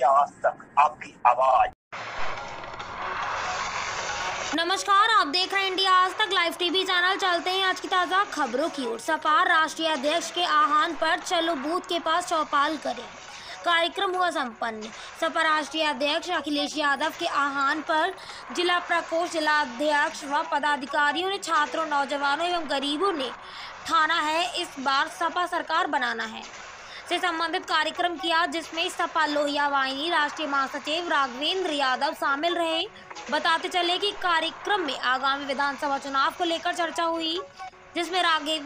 तक आपकी आवाज़। नमस्कार, आप देख रहे हैं इंडिया आज तक लाइव टीवी चैनल। चलते हैं आज की ताज़ा खबरों की ओर। सपा राष्ट्रीय अध्यक्ष के आह्वान पर चलो बूथ के पास चौपाल करें। कार्यक्रम हुआ संपन्न। सपा राष्ट्रीय अध्यक्ष अखिलेश यादव के आह्वान पर जिला प्रकोष्ठ जिला अध्यक्ष व पदाधिकारियों ने छात्रों, नौजवानों एवं गरीबों ने ठाना है, इस बार सपा सरकार बनाना है। से संबंधित कार्यक्रम किया, जिसमें सपा लोहिया वाहिनी, राष्ट्रीय महासचिव राघवेंद्र यादव शामिल रहे। बताते चले कि कार्यक्रम में आगामी विधानसभा चुनाव को लेकर चर्चा हुई, जिसमें राघे,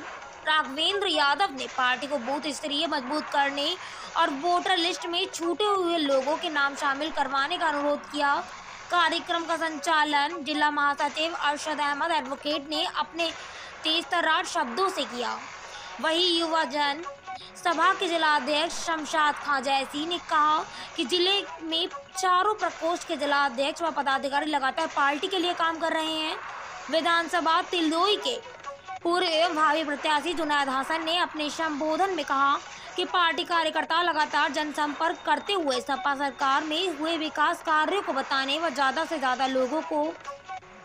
राघवेंद्र यादव ने पार्टी को बूथ स्तरीय मज़बूत करने और वोटर लिस्ट में छूटे हुए लोगों के नाम शामिल करवाने का अनुरोध किया। कार्यक्रम का संचालन जिला महासचिव अरशद अहमद एडवोकेट ने अपने तेज तर्रार शब्दों से किया। वही युवा जन सभा के जिला अध्यक्ष शमशाद खां जैसी ने कहा कि ज़िले में चारों प्रकोष्ठ के जिला अध्यक्ष व पदाधिकारी लगातार पार्टी के लिए काम कर रहे हैं। विधानसभा तिल्दोई के पूर्व एवं भावी प्रत्याशी जुनैद हसन ने अपने संबोधन में कहा कि पार्टी कार्यकर्ता लगातार जनसंपर्क करते हुए सपा सरकार में हुए विकास कार्यों को बताने व ज़्यादा से ज़्यादा लोगों को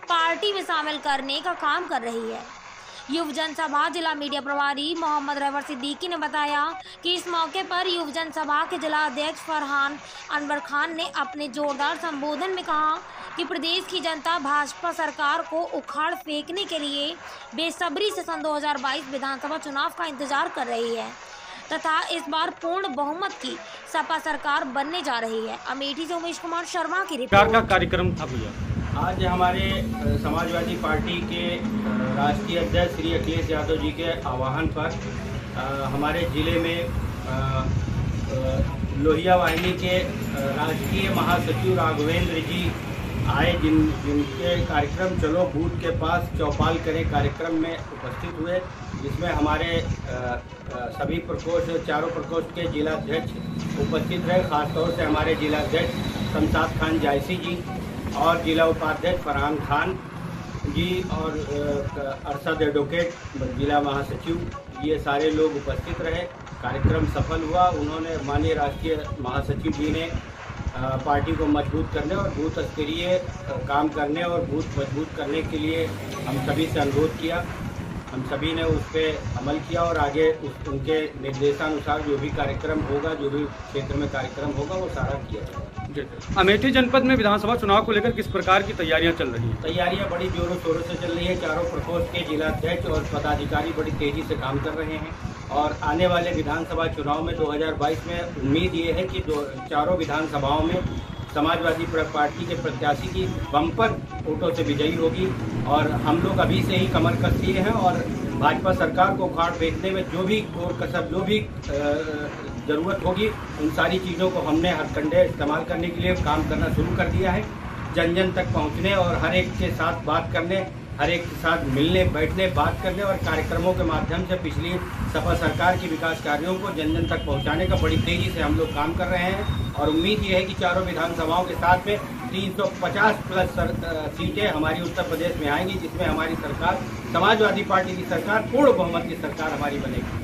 पार्टी में शामिल करने का काम कर रही है। युव जनसभा जिला मीडिया प्रभारी मोहम्मद रवर सिद्दीकी ने बताया कि इस मौके पर युव जनसभा के जिला अध्यक्ष फरहान अनवर खान ने अपने जोरदार संबोधन में कहा कि प्रदेश की जनता भाजपा सरकार को उखाड़ फेंकने के लिए बेसब्री से सन 2022 विधानसभा चुनाव का इंतज़ार कर रही है तथा इस बार पूर्ण बहुमत की सपा सरकार बनने जा रही है। अमेठी से उमेश कुमार शर्मा की सरकार का कार्यक्रम था भैया? आज हमारे समाजवादी पार्टी के राष्ट्रीय अध्यक्ष श्री अखिलेश यादव जी के आह्वान पर हमारे ज़िले में लोहिया वाहिनी के राष्ट्रीय महासचिव राघवेंद्र जी आए, जिन, जिनके कार्यक्रम चलो, बूथ के पास चौपाल करें कार्यक्रम में उपस्थित हुए, जिसमें हमारे सभी प्रकोष्ठ, चारों प्रकोष्ठ के जिला अध्यक्ष उपस्थित रहे, खासतौर से हमारे जिला अध्यक्ष शमशाद खान जायसी जी। और जिला उपाध्यक्ष फरहान खान जी और अरसद एडवोकेट, जिला महासचिव, ये सारे लोग उपस्थित रहे। कार्यक्रम सफल हुआ। उन्होंने माननीय राष्ट्रीय महासचिव जी ने पार्टी को मज़बूत करने और बूथ स्तरीय काम करने और बूथ मज़बूत करने के लिए हम सभी से अनुरोध किया। हम सभी ने उस पर अमल किया और आगे उस उनके निर्देशानुसार जो भी कार्यक्रम होगा जो भी क्षेत्र में कार्यक्रम होगा वो सारा किया जाएगा। अमेठी जनपद में विधानसभा चुनाव को लेकर किस प्रकार की तैयारियाँ चल रही हैं? तैयारियाँ बड़ी जोरों शोरों से चल रही है। चारों प्रकोष्ठ के जिलाध्यक्ष और पदाधिकारी बड़ी तेज़ी से काम कर रहे हैं और आने वाले विधानसभा चुनाव में 2022 में उम्मीद ये है कि चारों विधानसभाओं में समाजवादी पार्टी के प्रत्याशी की बम्पर वोटों से विजयी होगी और हम लोग अभी से ही कमर कस लिए हैं और भाजपा सरकार को उखाड़ फेंकने में जो भी और कसर जो भी ज़रूरत होगी, उन सारी चीज़ों को हमने हर कंडे इस्तेमाल करने के लिए काम करना शुरू कर दिया है। जन जन तक पहुँचने और हर एक के साथ बात करने हर एक के साथ मिलने, बैठने, बात करने और कार्यक्रमों के माध्यम से पिछली सपा सरकार की विकास कार्यों को जन जन तक पहुँचाने का बड़ी तेज़ी से हम लोग काम कर रहे हैं और उम्मीद ये है कि चारों विधानसभाओं के साथ में 350 प्लस सीटें हमारी उत्तर प्रदेश में आएँगी, जिसमें हमारी सरकार, समाजवादी पार्टी की सरकार, पूर्ण बहुमत की सरकार हमारी बनेगी।